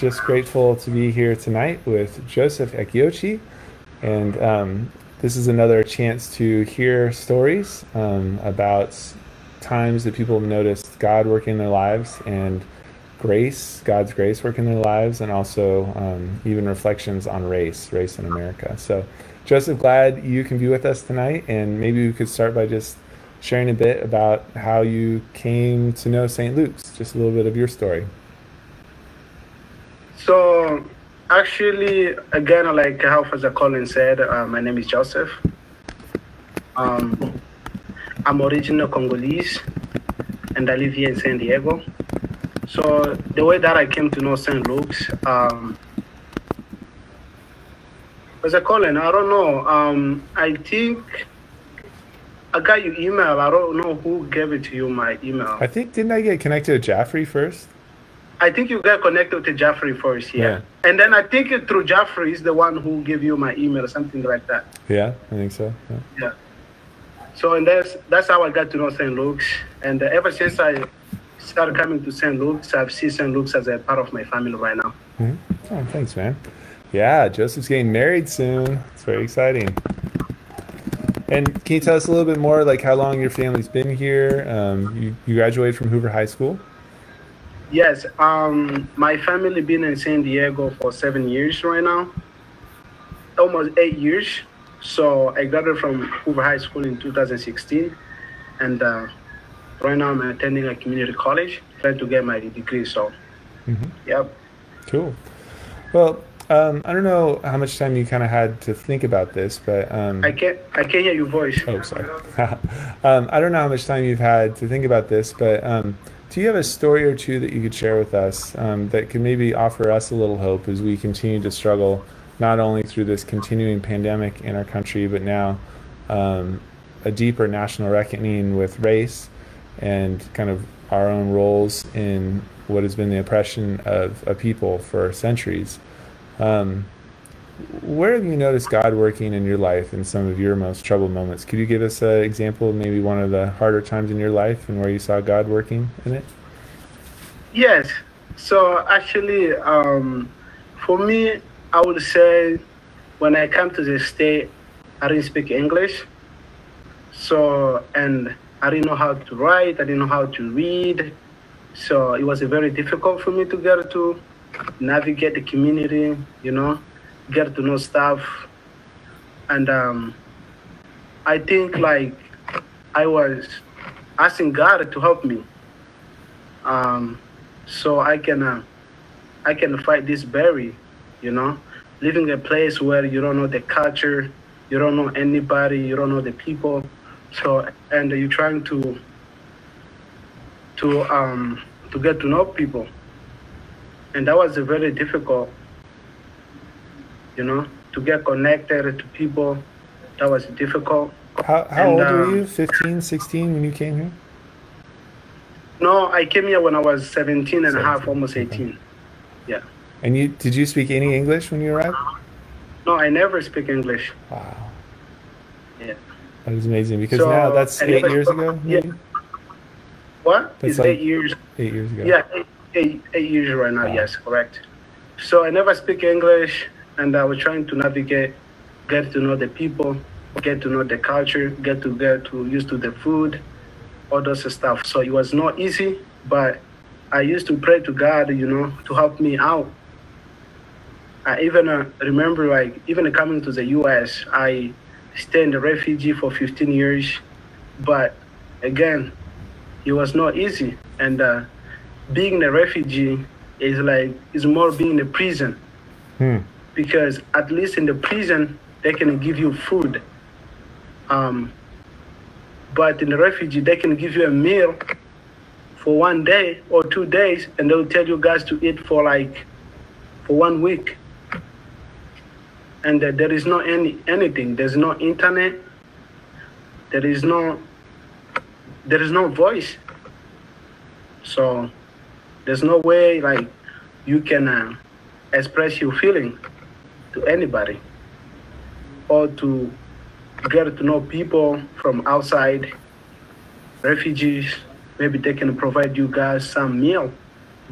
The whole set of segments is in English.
just grateful to be here tonight with Joseph Ekyoci. And um, this is another chance to hear stories um, about times that people have noticed God working in their lives and grace, God's grace working in their lives, and also um, even reflections on race, race in America. So, Joseph, glad you can be with us tonight. And maybe we could start by just sharing a bit about how you came to know St. Luke's, just a little bit of your story. So, actually, again, like how Father Colin said, uh, my name is Joseph. Um, I'm original Congolese, and I live here in San Diego. So the way that I came to know St. Luke's, um, Father Colin, I don't know. Um, I think I got your email. I don't know who gave it to you, my email. I think, didn't I get connected to Jeffrey first? I think you got connected to Jeffrey first, yeah. Yeah. And then I think it through Jeffrey is the one who gave you my email or something like that. Yeah, I think so. Yeah. Yeah. So and that's that's how I got to know St. Luke's. And uh, ever since I started coming to St. Luke's, I've seen St. Luke's as a part of my family right now. Mhm. Oh, thanks, man. Yeah, Joseph's getting married soon. It's very exciting. And can you tell us a little bit more, like how long your family's been here? Um, you, you graduated from Hoover High School. Yes, um, my family been in San Diego for seven years right now, almost eight years. So I graduated from Hoover High School in 2016, and uh, right now I'm attending a community college, trying to get my degree. So, Mhm. yep. Cool. Well, um, I don't know how much time you kind of had to think about this, but um, I can't I can't hear your voice. Oh, sorry. um, I don't know how much time you've had to think about this, but um, do you have a story or two that you could share with us um, that could maybe offer us a little hope as we continue to struggle not only through this continuing pandemic in our country, but now um, a deeper national reckoning with race and kind of our own roles in what has been the oppression of a people for centuries? Um, where have you noticed God working in your life in some of your most troubled moments? Could you give us an example of maybe one of the harder times in your life and where you saw God working in it? Yes. So actually, um, for me, I would say when I come to the state, I didn't speak English. So, and I didn't know how to write, I didn't know how to read. So it was very difficult for me to get to navigate the community, you know, get to know stuff. And um, I think like I was asking God to help me. Um, so I can uh, I can fight this berry, you know, living a place where you don't know the culture, you don't know anybody, you don't know the people, so and you're trying to to um to get to know people, and that was a very difficult, you know, to get connected to people. That was difficult. How, how And, old um, were you? 15, 16 when you came here? No, I came here when I was 17 and a half, 17, almost okay. 18. Yeah. And you did you speak any English when you arrived? No, I never speak English. Wow, Yeah. that is amazing because So, now that's eight years ago, yeah. What? That's it's like- eight years. Eight years ago. Yeah, eight, eight, eight years right now. Wow. Yes, correct. So I never speak English, and I was trying to navigate, get to know the people, get to know the culture, get to get to used to the food, all those stuff. So it was not easy, but I used to pray to God, you know, to help me out. I even uh, remember, like, even coming to the U.S., I stayed in refugee for 15 years, but again, it was not easy. And uh, being a refugee is like is more being in a prison Hmm. Because at least in the prison they can give you food. Um, but in the refugee they can give you a meal for one day or two days, and they'll tell you guys to eat for like for one week. And there is no any anything. There's no internet. There is no there is no voice. So there's no way like you can uh, express your feeling to anybody or to get to know people from outside refugees maybe they can provide you guys some meal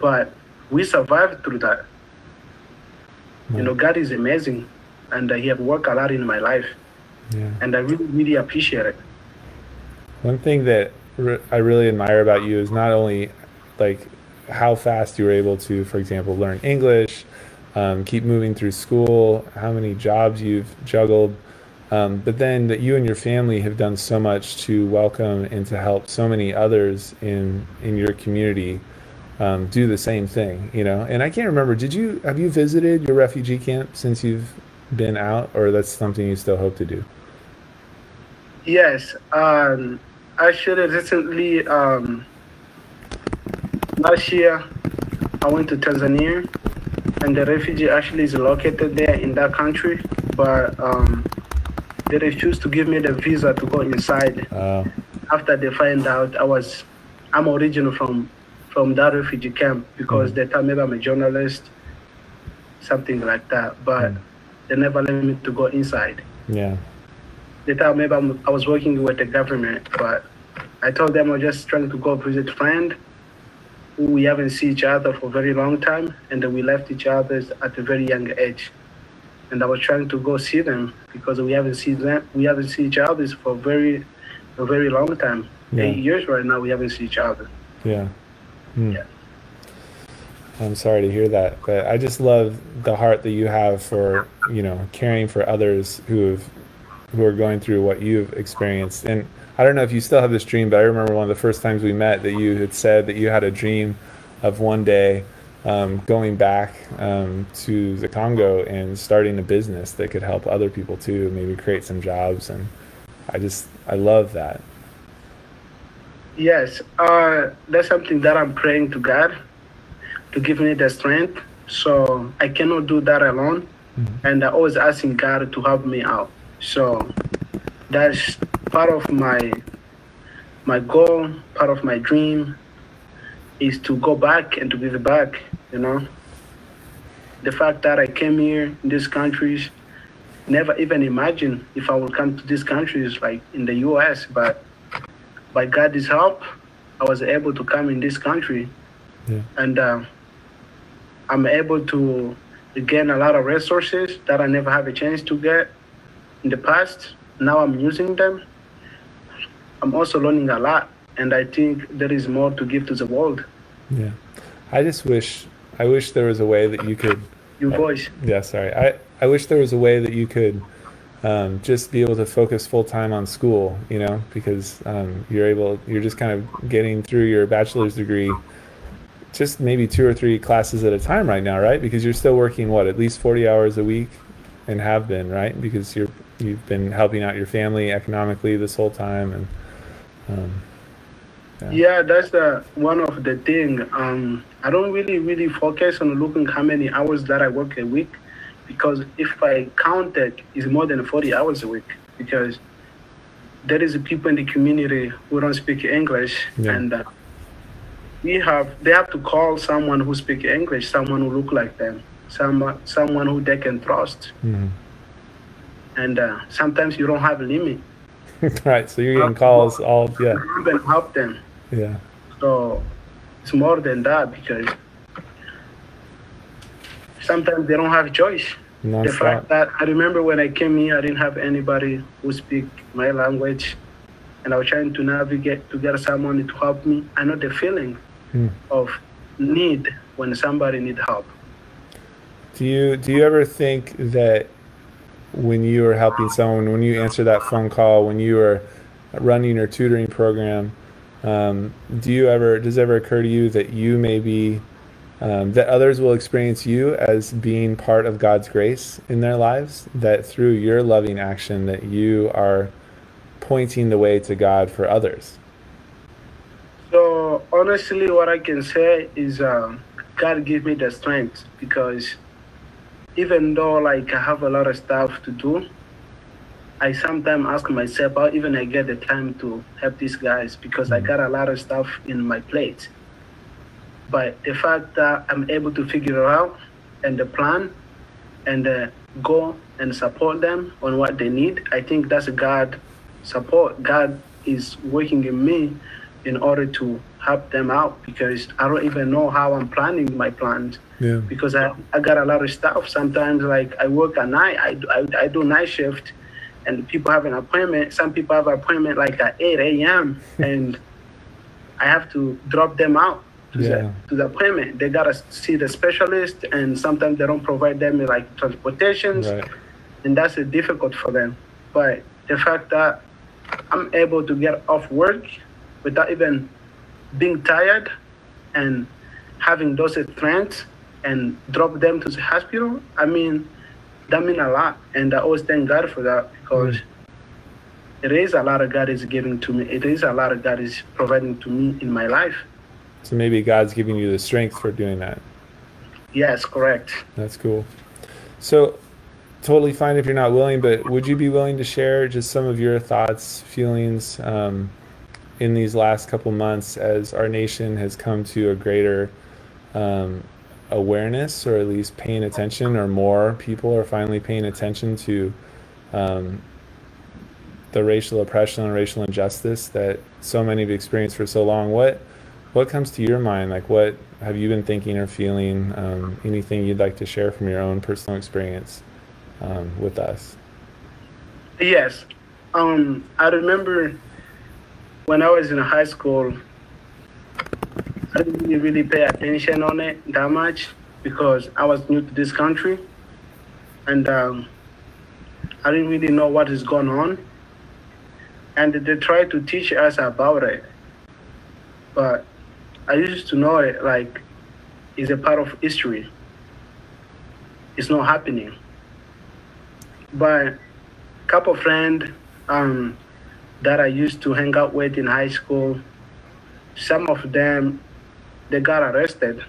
but we survived through that You know, God is amazing, and uh, He have worked a lot in my life, Yeah. and I really, really appreciate it. One thing that re- I really admire about you is not only like how fast you were able to, for example, learn English, um, keep moving through school, how many jobs you've juggled, um, but then that you and your family have done so much to welcome and to help so many others in in your community um, do the same thing. You know, and I can't remember. Did you have you visited your refugee camp since you've been out, or that's something you still hope to do? Yes, um, actually, recently, um, last year, I went to Tanzania, and the refugee actually is located there in that country, but um, they refused to give me the visa to go inside. Uh, After they find out I was, I'm original from from that refugee camp because Mhm. they thought maybe I'm a journalist, something like that. But Mm. they never let me to go inside yeah. they thought maybe I'm, I was working with the government, but I told them I was just trying to go visit friend we haven't seen each other for a very long time, and then we left each other at a very young age. And I was trying to go see them because we haven't seen them, we haven't seen each other for a very, a very long time. Yeah. Eight years right now, we haven't seen each other. Yeah. Hmm. Yeah. I'm sorry to hear that, but I just love the heart that you have for, you know, caring for others who have who are going through what you've experienced. And I don't know if you still have this dream, but I remember one of the first times we met that you had said that you had a dream of one day um, going back um, to the Congo and starting a business that could help other people too, maybe create some jobs. And I just I love that. Yes, uh, that's something that I'm praying to God to give me the strength. So I cannot do that alone. Mhm. And I always asking God to help me out. So that's part of my my goal, part of my dream is to go back and to give it back, you know. The fact that I came here in these countries, never even imagine if I would come to these countries like in the US, but by God's help, I was able to come in this country, Yeah. and uh, I'm able to gain a lot of resources that I never have a chance to get in the past. Now I'm using them. I'm also learning a lot, and I think there is more to give to the world. Yeah. I just wish I wish there was a way that you could Your voice. Yeah, sorry. I, I wish there was a way that you could um, just be able to focus full time on school, you know, because um, you're able, you're just kind of getting through your bachelor's degree, just maybe two or three classes at a time right now, right? Because you're still working, what, at least 40 hours a week and have been, right? Because you're, you've been helping out your family economically this whole time. And um, Yeah, that's the one of the thing. Um, I don't really, really focus on looking how many hours that I work a week, because if I count it, it's more than 40 hours a week. Because there is people in the community who don't speak English, Yeah. and uh, we have they have to call someone who speak English, someone who look like them, someone someone who they can trust. mhm. And uh, sometimes you don't have a limit. right. So you're getting calls all, yeah, help them. yeah. So it's more than that because sometimes they don't have choice. The fact that I remember when I came here, I didn't have anybody who speak my language, and I was trying to navigate to get someone to help me. I know the feeling Hmm. of need when somebody need help. Do you do you ever think that when you are helping someone, when you answer that phone call, when you are running your tutoring program, um, do you ever does it ever occur to you that you may be um, that others will experience you as being part of God's grace in their lives? That through your loving action, that you are pointing the way to God for others. So honestly, what I can say is um, God gave me the strength because even though like I have a lot of stuff to do, I sometimes ask myself how even I get the time to help these guys because I got a lot of stuff in my plate. But the fact that I'm able to figure it out and the plan and uh, go and support them on what they need, I think that's God support. God is working in me in order to help them out because I don't even know how I'm planning my plans. Yeah. Because I, I got a lot of stuff. Sometimes like I work at night, I, I, I do night shift and people have an appointment. Some people have an appointment like at 8 a.m. and I have to drop them out to, Yeah. the, to the appointment. They gotta see the specialist and sometimes they don't provide them with like transportations Right. and that's uh, difficult for them. But the fact that I'm able to get off work without even being tired and having those strengths and drop them to the hospital, I mean, that means a lot. And I always thank God for that because it is a lot of God is giving to me. It is a lot of God is providing to me in my life. So maybe God's giving you the strength for doing that. Yes, correct. That's cool. So, totally fine if you're not willing, but would you be willing to share just some of your thoughts, feelings um, in these last couple months as our nation has come to a greater um, awareness, or at least paying attention, or more people are finally paying attention to um, the racial oppression and racial injustice that so many have experienced for so long? What what comes to your mind? Like, what have you been thinking or feeling? Um, anything you'd like to share from your own personal experience um, with us? Yes. Um, I remember when I was in high school, I didn't really, pay attention on it that much because I was new to this country and um, I didn't really know what is going on. And they tried to teach us about it. But I used to know it like it's a part of history. It's not happening. But a couple friend um, that I used to hang out with in high school, some of them they got arrested,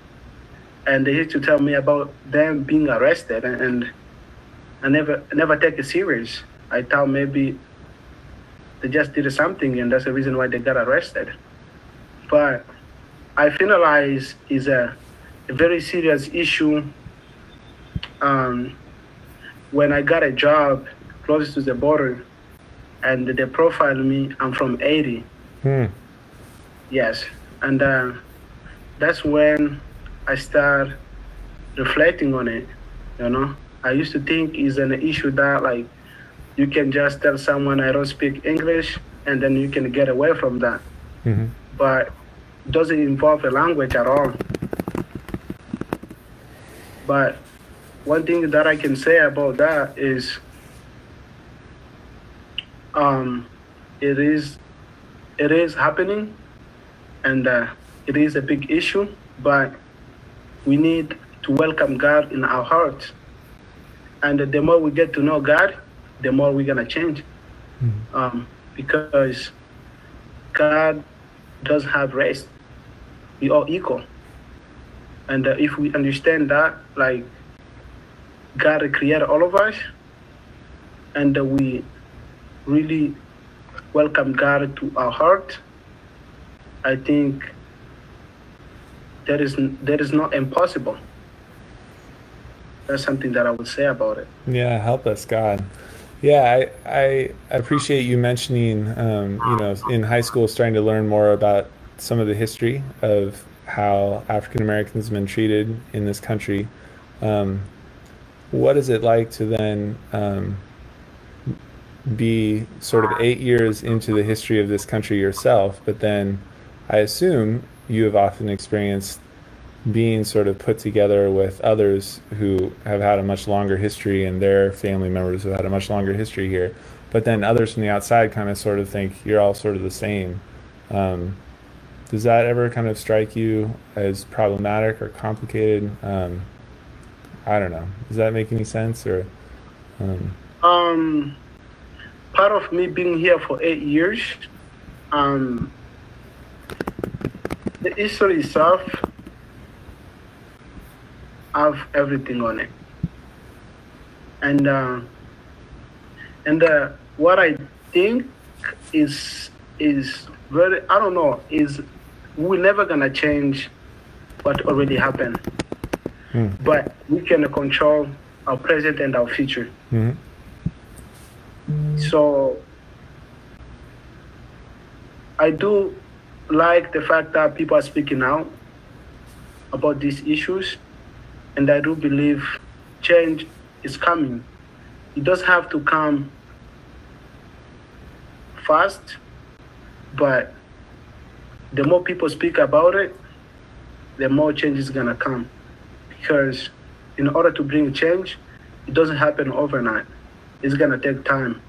and they used to tell me about them being arrested, and, I never never take it serious. I thought maybe they just did something, and that's the reason why they got arrested. But I finalize is a, a very serious issue. Um, when I got a job close to the border and they profiled me, I'm from 80. Hmm. Yes. And uh, that's when I start reflecting on it. You know, I used to think it's an issue that like you can just tell someone I don't speak English and then you can get away from that. hmm But it doesn't involve a language at all. But one thing that I can say about that is um, it is it is happening and uh, it is a big issue but we need to welcome god in our hearts and the more we get to know god the more we're going to change um, because god doesn't have race we all equal. And uh, if we understand that like god created all of us and uh, we really welcome God to our heart, I think that is that is not impossible. That's something that I would say about it. Yeah, help us, God. Yeah, I, I appreciate you mentioning, um, you know, in high school, starting to learn more about some of the history of how African Americans have been treated in this country. Um, what is it like to then um, be sort of eight years into the history of this country yourself, but then I assume you have often experienced being sort of put together with others who have had a much longer history and their family members who had a much longer history here. But then others from the outside kind of sort of think you're all sort of the same. Um, does that ever kind of strike you as problematic or complicated? Um, I don't know. Does that make any sense? Or um, Um, part of me being here for eight years, um, the history itself I have everything on it, and uh, and uh, what I think is is very I don't know is we're never gonna change what already happened, Hmm. but we can control our present and our future. mhm. So I do like the fact that people are speaking out about these issues, and I do believe change is coming. It does have to come fast, but the more people speak about it, the more change is gonna come. Because in order to bring change, it doesn't happen overnight. It's gonna take time.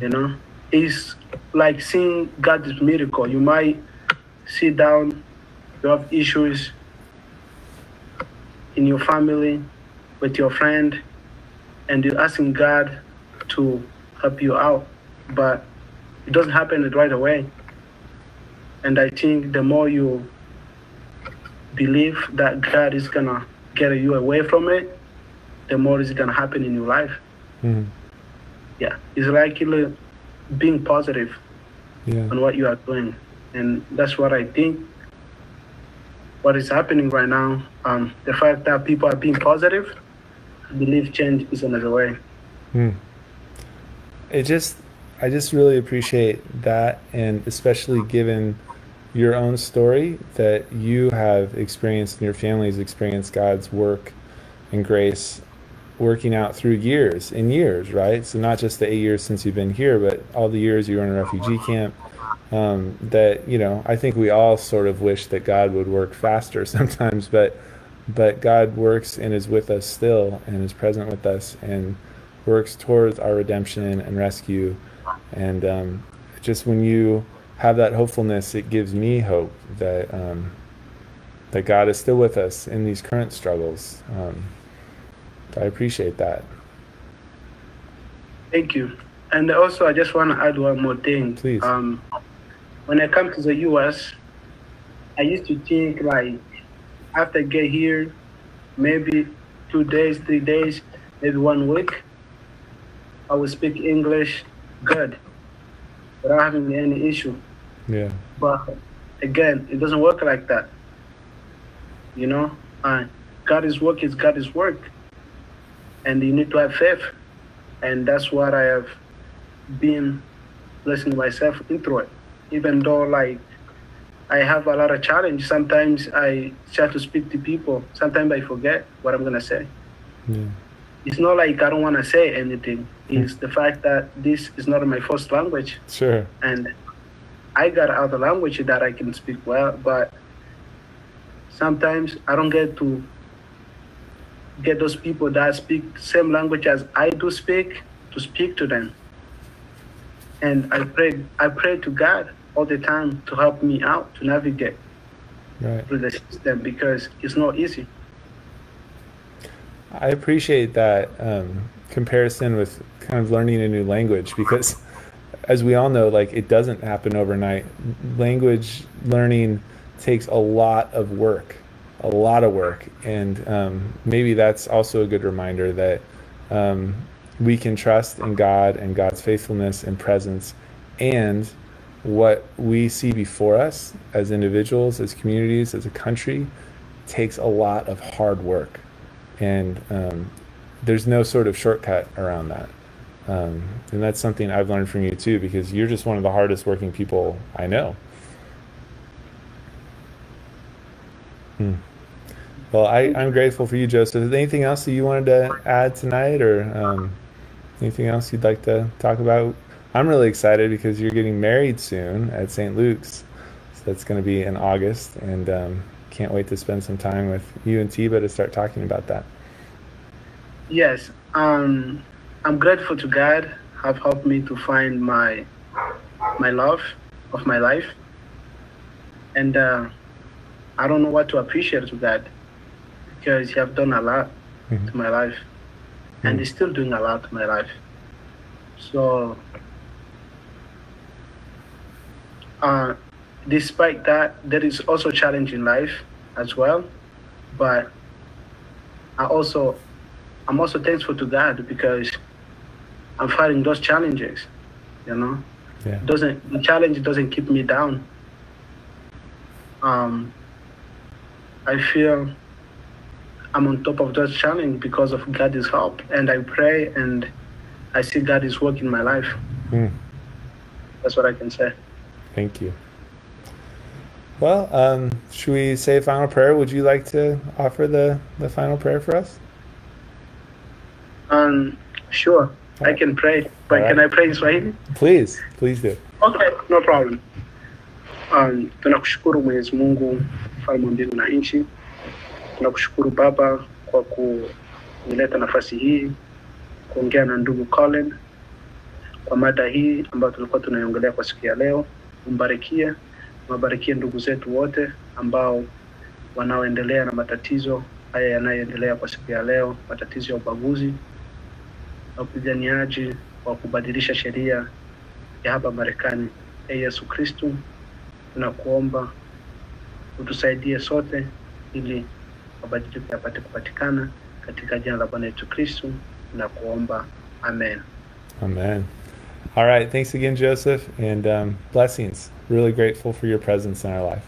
You know, it's like seeing God's miracle. You might sit down, you have issues in your family, with your friend, and you're asking God to help you out. But it doesn't happen right away. And I think the more you believe that God is gonna get you away from it, the more is gonna happen in your life. Mhm. Yeah, it's like you being positive Yeah. on what you are doing, and that's what I think. What is happening right now, um, the fact that people are being positive, I believe change is another way. Hmm. It just, I just really appreciate that, and especially given your own story that you have experienced and your family's experienced God's work and grace working out through years and years, right? So not just the eight years since you've been here, but all the years you were in a refugee camp. Um, that you know, I think we all sort of wish that God would work faster sometimes, but but God works and is with us still and is present with us and works towards our redemption and rescue. And um, just when you have that hopefulness, it gives me hope that um, that God is still with us in these current struggles. Um, I appreciate that. Thank you. And also, I just want to add one more thing. Please. Um, when I come to the U.S., I used to think like after I get here, maybe two days, three days, maybe one week, I will speak English good without having any issue. Yeah. But again, it doesn't work like that. You know, uh, God is work is God is work, and you need to have faith, and that's what I have been blessing myself into it. Even though like I have a lot of challenge, sometimes I try to speak to people. Sometimes I forget what I'm gonna say. Yeah. It's not like I don't want to say anything. It's hmm. the fact that this is not my first language Sure. and I got other language that I can speak well, but sometimes I don't get to get those people that speak same language as I do speak to speak to them. And I pray I pray to God all the time to help me out to navigate Right. through the system because it's not easy. I appreciate that um, comparison with kind of learning a new language because, as we all know, like it doesn't happen overnight. Language learning takes a lot of work, a lot of work, and um, maybe that's also a good reminder that um, we can trust in God and God's faithfulness and presence, and what we see before us as individuals, as communities, as a country, takes a lot of hard work and um, there's no sort of shortcut around that. Um, and that's something I've learned from you too, because you're just one of the hardest working people I know. Hmm. Well, I, I'm grateful for you, Joseph. Is there anything else that you wanted to add tonight, or um, anything else you'd like to talk about? I'm really excited because you're getting married soon at St. Luke's. So that's going to be in August, and um, can't wait to spend some time with you and Tiba to start talking about that. Yes, um, I'm grateful to God have helped me to find my my love of my life, and uh, I don't know what to appreciate to God because He have done a lot Mhm. to my life, and He's still doing a lot to my life. So, uh, despite that, there is also challenge in life as well, but I also I'm also thankful to God because I'm fighting those challenges. You know, Yeah. doesn't the challenge doesn't keep me down. Um, I feel I'm on top of that challenge because of God's help, and I pray and I see God is working my life. Mm, That's what I can say. thank you. Well, um, should we say a final prayer? Would you like to offer the, the final prayer for us? Um, sure, I can pray, but All can. I pray in Swahili? Please, please do. Okay, no problem. Um, tunakushukuru Mwenyezi Mungu mfalme wa mbingu na nchi. Tunakushukuru Baba kwa kuleta nafasi hii kuongea na ndugu Colin kwa mada hii ambayo tulikuwa tunaiongelea kwa siku ya leo. Umbarikie, wabarikie ndugu zetu wote ambao wanaoendelea na matatizo haya yanayoendelea kwa siku ya leo, matatizo ya ubaguzi na upiganiaji wa kubadilisha sheria ya hapa Marekani. Ee Yesu Kristu, tunakuomba utusaidie sote ili mabadiliko yapate kupatikana katika jina la Bwana Yesu Kristu, tunakuomba amen. Amen. All right. Thanks again, Joseph, and um, blessings. Really grateful for your presence in our life.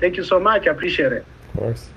Thank you so much. I appreciate it. Of course.